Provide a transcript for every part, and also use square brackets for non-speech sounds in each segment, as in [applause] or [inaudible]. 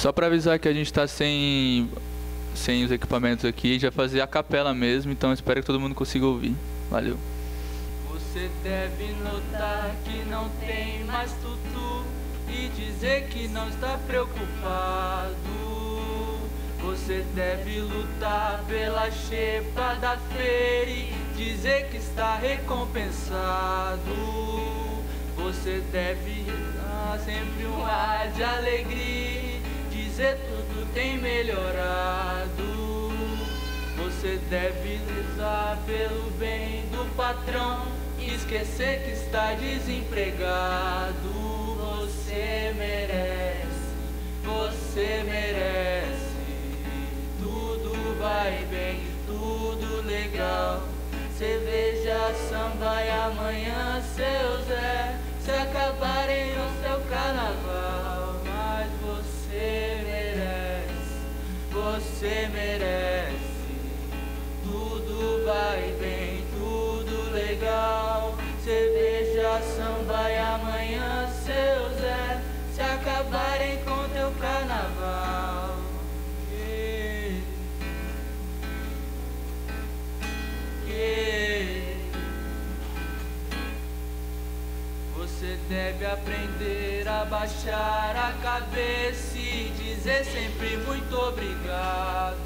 Só para avisar que a gente está sem, sem os equipamentos aqui, já fazer a capela mesmo, então espero que todo mundo consiga ouvir. Valeu. Você deve notar que não tem mais tutu e dizer que não está preocupado. Você deve lutar pela xepa da feira e dizer que está recompensado. Você deve dar sempre um ar de alegria, tudo tem melhorado. Você deve lutar pelo bem do patrão e esquecer que está desempregado. Você merece, você merece. Tudo vai bem, tudo legal. Cerveja, samba e amanhã seu você merece. Tudo vai bem, tudo legal. Cerveja, samba e amanhã seu Zé se acabarem com teu carnaval. Você deve aprender a baixar a cabeça e dizer sempre muito obrigado.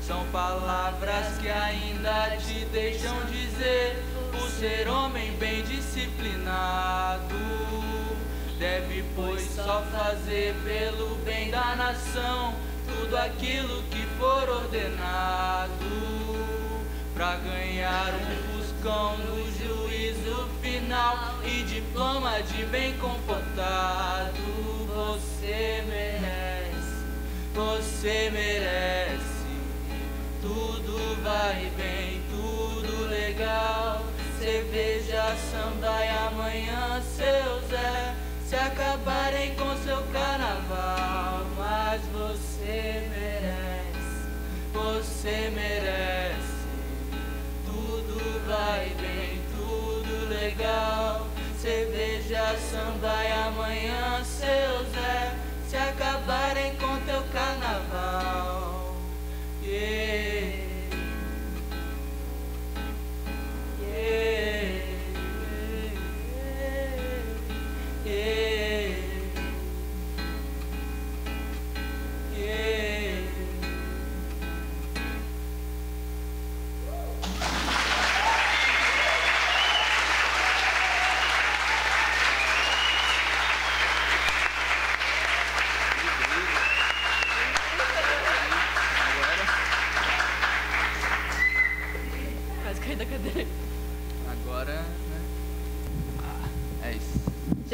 São palavras que ainda te deixam dizer o ser homem bem disciplinado. Deve, pois, só fazer pelo bem da nação tudo aquilo que for ordenado. Pra ganhar um buscão no juízo final e diploma de bem comportado. Você merece, você merece. Tudo vai bem, tudo legal. Cerveja, samba e amanhã seu Zé se acabarem com seu carnaval.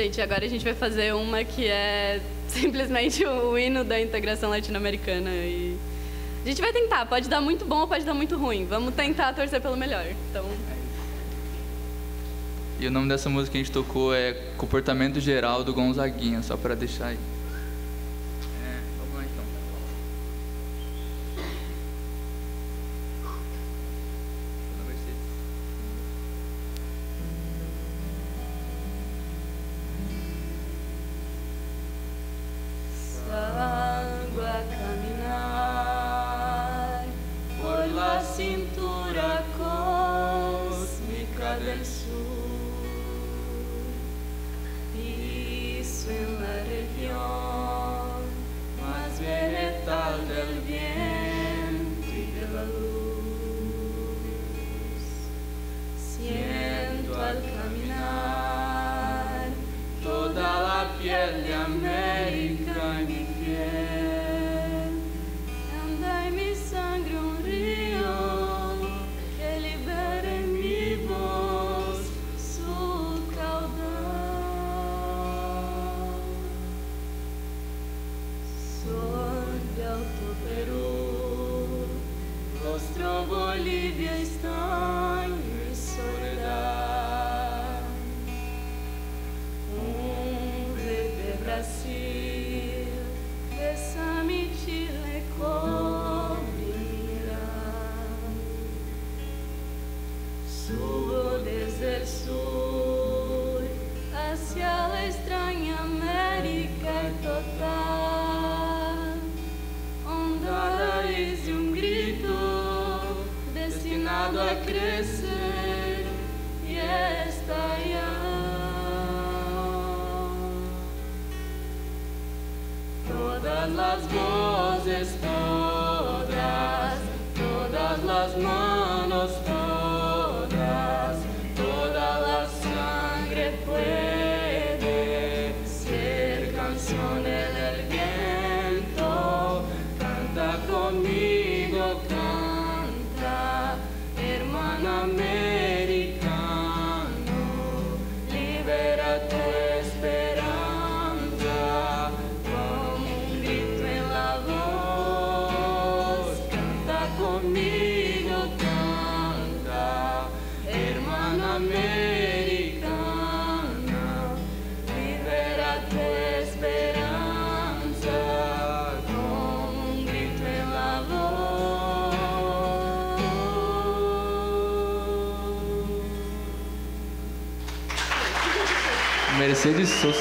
Gente, agora a gente vai fazer uma que é simplesmente o hino da integração latino-americana. E a gente vai tentar, pode dar muito bom ou pode dar muito ruim. Vamos tentar torcer pelo melhor. Então, E o nome dessa música que a gente tocou é Comportamento Geral do Gonzaguinha, só para deixar aí. Mercedes Sosa.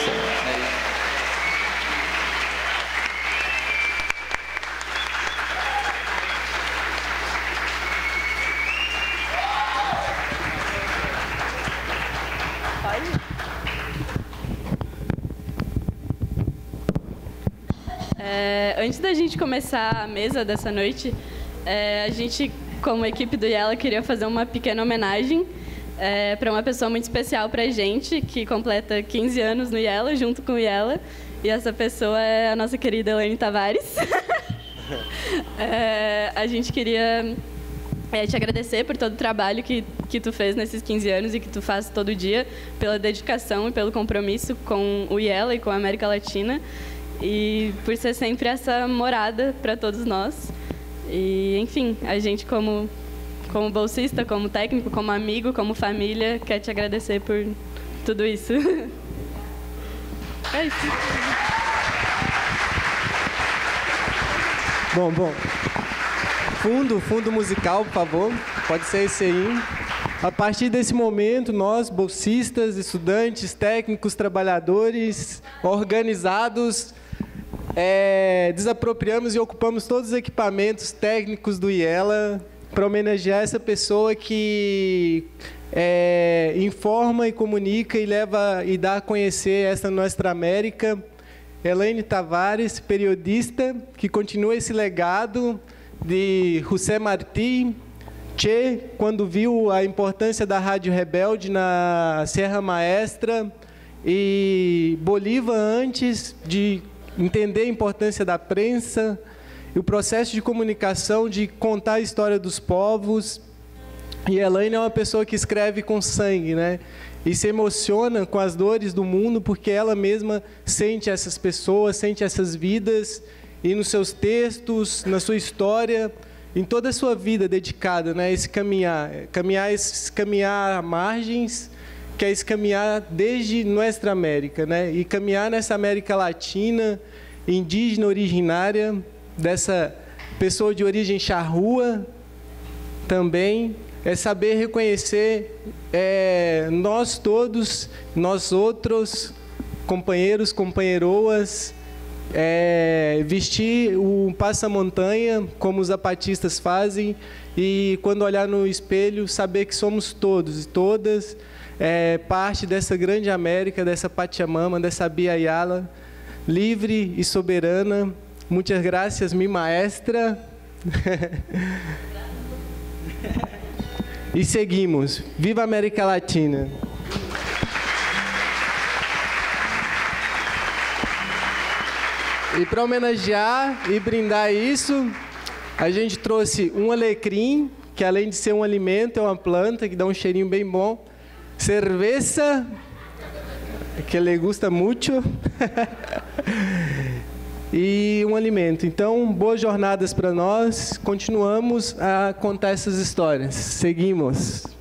É antes da gente começar a mesa dessa noite, é, a gente, como equipe do Yela, queria fazer uma pequena homenagem para uma pessoa muito especial para a gente, que completa 15 anos no Yela, junto com o Yela. E essa pessoa é a nossa querida Elaine Tavares. [laughs] É, a gente queria é, te agradecer por todo o trabalho que, que tu fez nesses 15 anos e que tu faz todo dia, pela dedicação e pelo compromisso com o IELA e com a América Latina, e por ser sempre essa morada para todos nós. E, enfim, a gente, como, como bolsista, como técnico, como amigo, como família, quer te agradecer por tudo isso. [laughs] É isso. Bom, bom. Fundo, fundo musical, por favor. Pode ser esse aí. A partir desse momento, nós, bolsistas, estudantes, técnicos, trabalhadores, organizados, é, desapropriamos e ocupamos todos os equipamentos técnicos do IELA para homenagear essa pessoa que é, informa e comunica e leva e dá a conhecer essa nossa América. Elaine Tavares, periodista, que continua esse legado de José Martí, Che, quando viu a importância da Rádio Rebelde na Serra Maestra, e Bolívar antes de entender a importância da prensa e o processo de comunicação, de contar a história dos povos. E Elaine é uma pessoa que escreve com sangue, né? E se emociona com as dores do mundo porque ela mesma sente essas pessoas, sente essas vidas e nos seus textos, na sua história, em toda a sua vida dedicada, né? Esse caminhar, caminhar, esse caminhar a margens, que é esse caminhar desde Nuestra América, né? E caminhar nessa América Latina, indígena originária, dessa pessoa de origem charrua, também é saber reconhecer é, nós todos, nós outros, companheiros, companheiroas, é, vestir o passa-montanha, como os zapatistas fazem, e quando olhar no espelho, saber que somos todos e todas é, parte dessa grande América, dessa Pachamama, dessa Bia Yala, livre e soberana. Muitas graças, mi maestra. [laughs] e seguimos. Viva América Latina! E para homenagear e brindar isso, a gente trouxe um alecrim, que além de ser um alimento, é uma planta que dá um cheirinho bem bom. Cerveja, que le gusta muito. [laughs] e um alimento. Então, boas jornadas para nós. Continuamos a contar essas histórias. Seguimos.